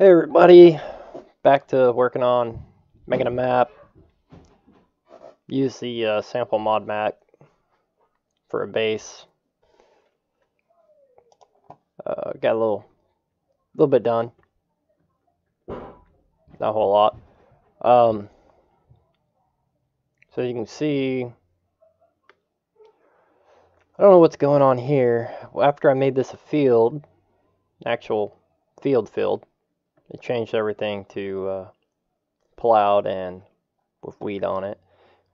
Hey everybody, back to working on making a map. Use the uh, sample mod map for a base. Uh, got a little, little bit done. Not a whole lot. Um, so you can see, I don't know what's going on here. After I made this a field, actual field field, it changed everything to uh, plowed and with weed on it,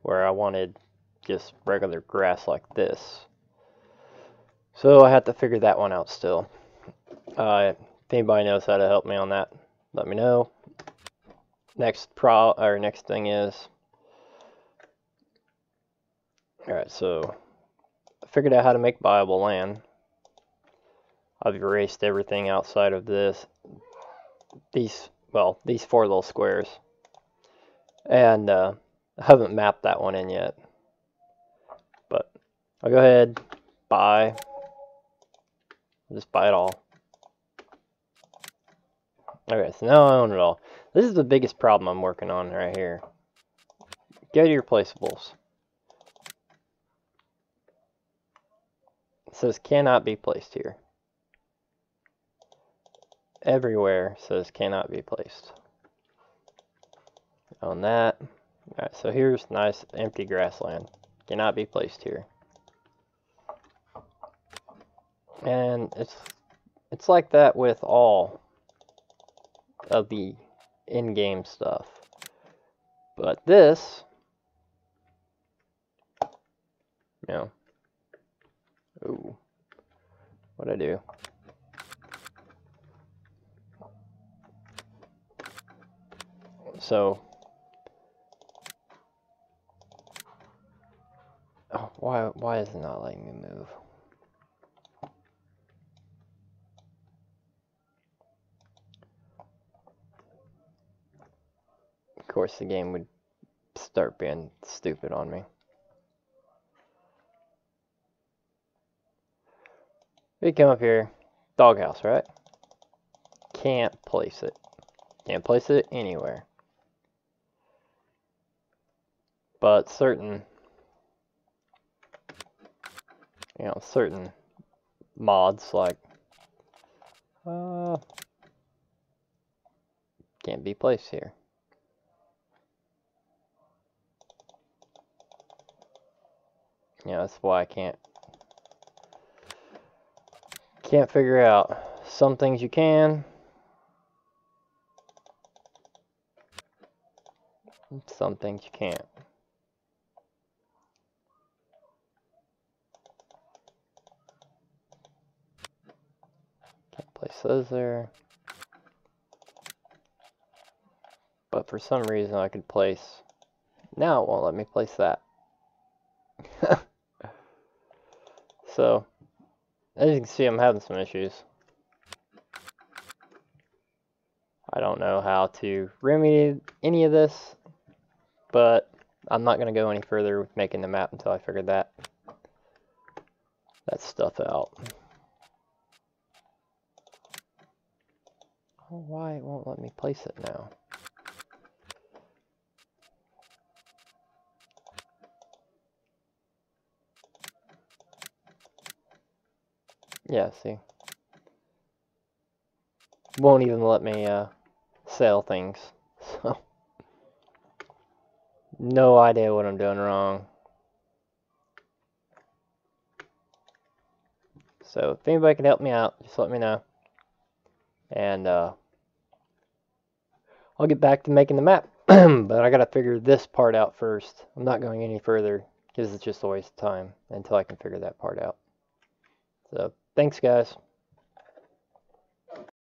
where I wanted just regular grass like this. So I had to figure that one out still. Uh, if anybody knows how to help me on that, let me know. Next pro or next thing is, all right. So I figured out how to make buyable land. I've erased everything outside of this these, well, these four little squares. And uh, I haven't mapped that one in yet. But I'll go ahead, buy, just buy it all. Okay, so now I own it all. This is the biggest problem I'm working on right here. Go to your placeables. It says cannot be placed here everywhere says cannot be placed. On that. Alright, so here's nice empty grassland. Cannot be placed here. And it's it's like that with all of the in-game stuff. But this, you know, ooh, what do I do? So oh, why why is it not letting me move? Of course the game would start being stupid on me. We come up here, doghouse, right? Can't place it. Can't place it anywhere. But certain you know certain mods like uh, can't be placed here. Yeah that's why I can't can't figure out some things you can. Some things you can't there. But for some reason I could place... Now it won't let me place that. so, as you can see I'm having some issues. I don't know how to remedy any of this, but I'm not going to go any further with making the map until I figure that, that stuff out. Why it won't let me place it now? Yeah, see. Won't even let me uh, sell things. So, no idea what I'm doing wrong. So, if anybody can help me out, just let me know. And uh, I'll get back to making the map. but I got to figure this part out first. I'm not going any further because it's just a waste of time until I can figure that part out. So thanks guys.